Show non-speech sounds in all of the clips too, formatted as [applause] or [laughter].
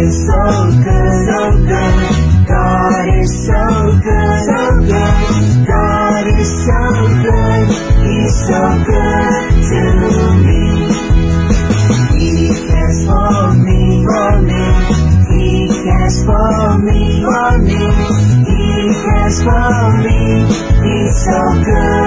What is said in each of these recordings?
is so good, so good. God is so good, so good. God is so good, He's so good to me. He cares for me, for me. He cares for me, for me. He cares for me, He's so good.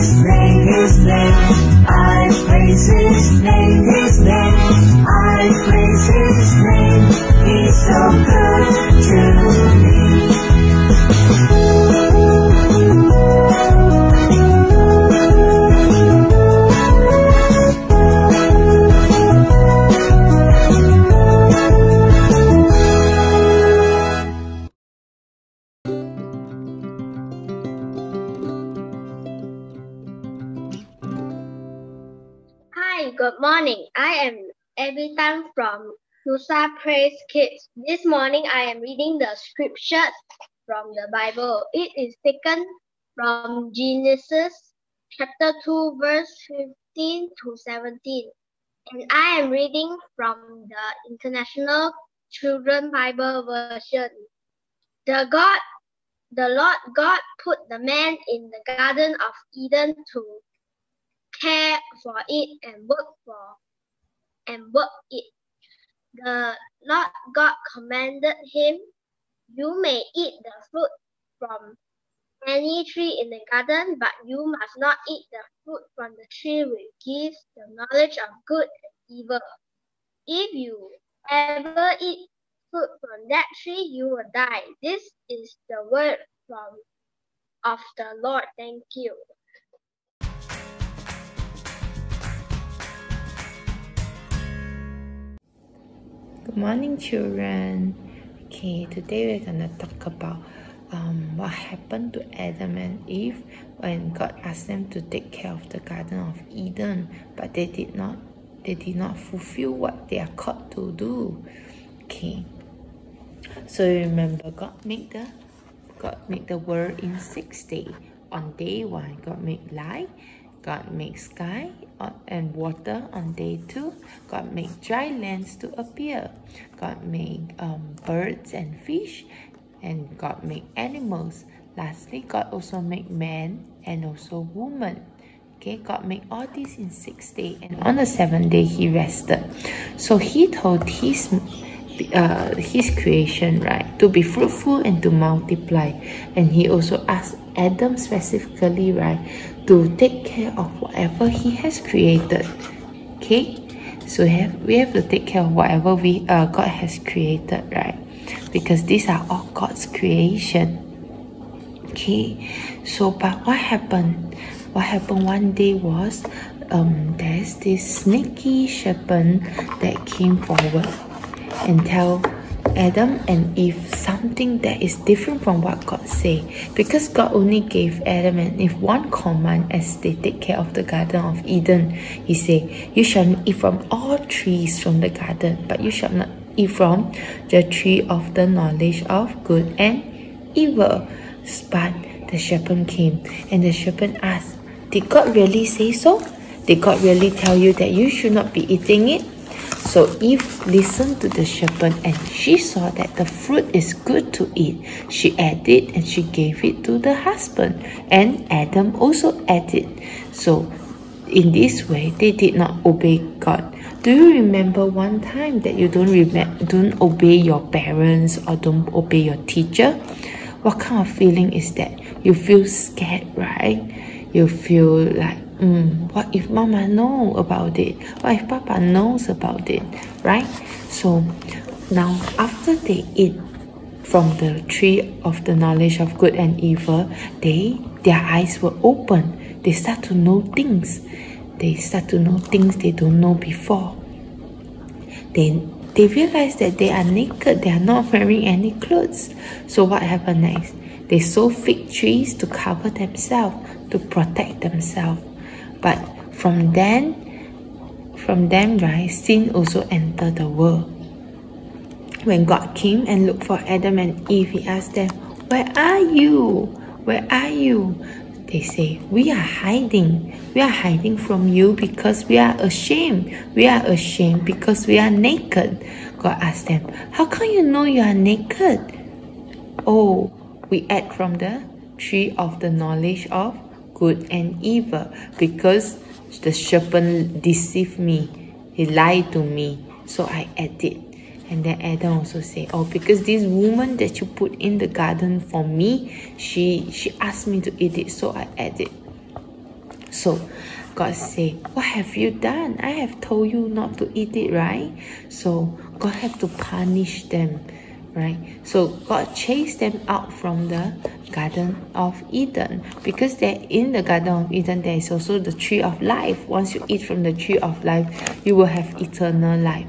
His name, his name. I praise his name, his name. I praise his name. He's so good to morning. I am Abby Tan from Nusa Praise Kids. This morning I am reading the scriptures from the Bible. It is taken from Genesis chapter 2, verse 15 to 17. And I am reading from the International Children Bible version. The God the Lord God put the man in the Garden of Eden to care for it and work for and work it. The Lord God commanded him, You may eat the fruit from any tree in the garden, but you must not eat the fruit from the tree which gives the knowledge of good and evil. If you ever eat fruit from that tree, you will die. This is the word from of the Lord. Thank you. Good morning, children. Okay, today we're gonna talk about um, what happened to Adam and Eve when God asked them to take care of the Garden of Eden, but they did not. They did not fulfill what they are called to do. Okay. So remember, God made the God made the world in six days. On day one, God made light. God made sky and water on day two. God made dry lands to appear. God made um, birds and fish. And God made animals. Lastly, God also made man and also woman. Okay, God made all this in six days, and on the seventh day He rested. So He told His uh, His creation right to be fruitful and to multiply, and He also asked Adam specifically right to take care of whatever He has created. Okay, so we have we have to take care of whatever we uh, God has created, right? Because these are all God's creation. Okay, so but what happened? What happened one day was um, there's this sneaky serpent that came forward and tell Adam and Eve something that is different from what God say because God only gave Adam and Eve one command as they take care of the Garden of Eden. He said, "You shall not eat from all trees from the garden, but you shall not eat from the tree of the knowledge of good and evil." But the serpent came, and the serpent asked, Did God really say so? Did God really tell you that you should not be eating it? So Eve listened to the serpent and she saw that the fruit is good to eat. She ate it and she gave it to the husband, and Adam also ate it. So in this way, they did not obey God. Do you remember one time that you don't don't obey your parents or don't obey your teacher? What kind of feeling is that? You feel scared, right? You feel like, mm, what if mama know about it? What if papa knows about it, right? So now after they eat from the tree of the knowledge of good and evil, they their eyes were open. They start to know things. They start to know things they don't know before. They they realize that they are naked. They are not [laughs] wearing any clothes. So what happened next? They saw fig trees to cover themselves, to protect themselves. But from then, from them, right, sin also entered the world. When God came and looked for Adam and Eve, He asked them, Where are you? Where are you? They say, We are hiding. We are hiding from you because we are ashamed. We are ashamed because we are naked. God asked them, How can you know you are naked? Oh, we ate from the tree of the knowledge of good and evil because the serpent deceived me. He lied to me. So I ate it. And then Adam also say, Oh, because this woman that you put in the garden for me, she she asked me to eat it, so I ate it. So God say, What have you done? I have told you not to eat it, right? So God have to punish them, right? So God chased them out from the Garden of Eden because they're in the Garden of Eden. There is also the tree of life. Once you eat from the tree of life, you will have eternal life.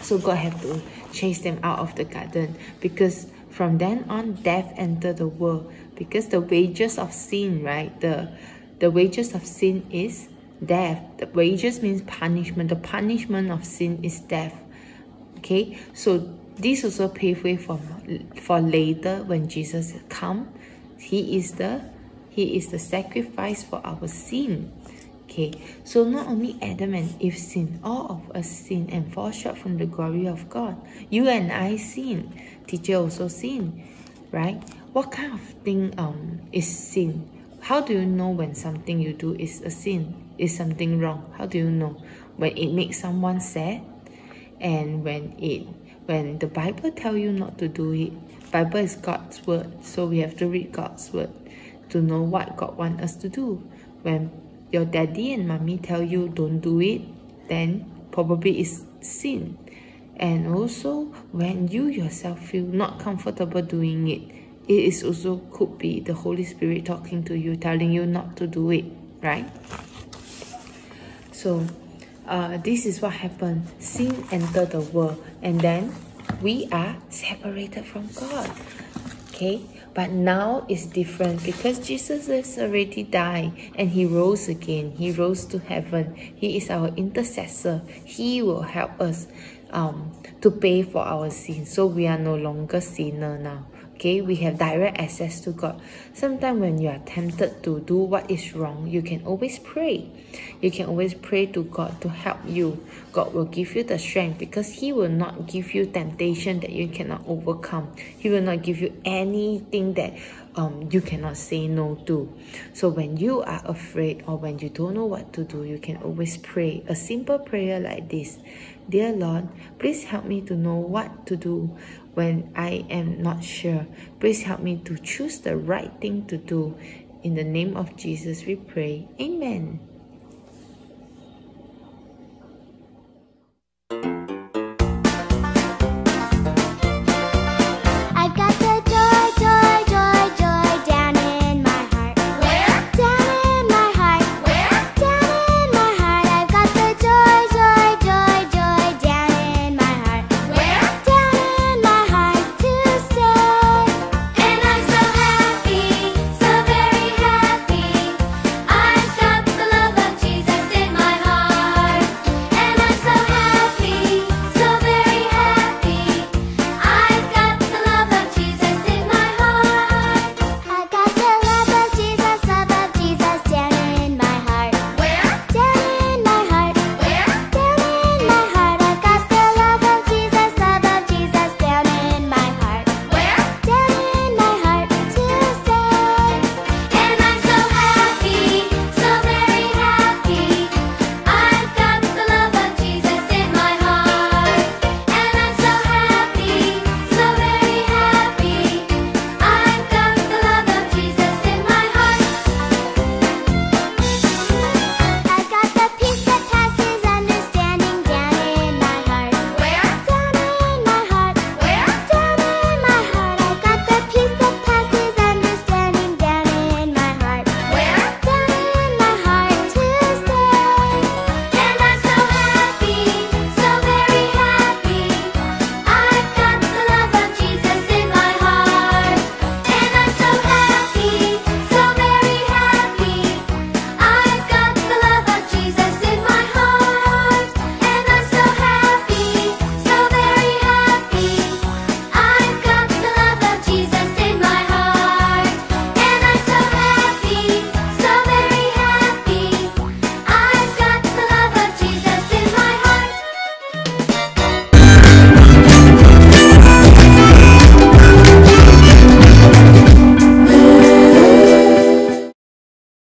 So God had to chase them out of the garden because from then on death entered the world because the wages of sin, right? The the wages of sin is death. The wages means punishment. The punishment of sin is death. Okay, so this also pave way for for later when Jesus come. He is the he is the sacrifice for our sin. Okay, so not only Adam and Eve sin, all of us sin and fall short from the glory of God. You and I sin. Teacher also sin, right? What kind of thing um is sin? How do you know when something you do is a sin? Is something wrong? How do you know? When it makes someone sad, and when it when the Bible tell you not to do it. Bible is God's word, so we have to read God's word to know what God want us to do. When your daddy and mommy tell you don't do it, then probably it's sin. And also, when you yourself feel not comfortable doing it, it is also could be the Holy Spirit talking to you, telling you not to do it, right? So, uh, this is what happened. Sin entered the world, and then we are separated from God. Okay, but now it's different because Jesus has already died and he rose again. He rose to heaven. He is our intercessor. He will help us um, to pay for our sins. So we are no longer sinner now. Okay, we have direct access to God. Sometimes when you are tempted to do what is wrong, you can always pray. You can always pray to God to help you. God will give you the strength because He will not give you temptation that you cannot overcome. He will not give you anything that um, you cannot say no to. So when you are afraid or when you don't know what to do, you can always pray a simple prayer like this Dear Lord, please help me to know what to do when I am not sure. Please help me to choose the right thing to do. In the name of Jesus, we pray. Amen.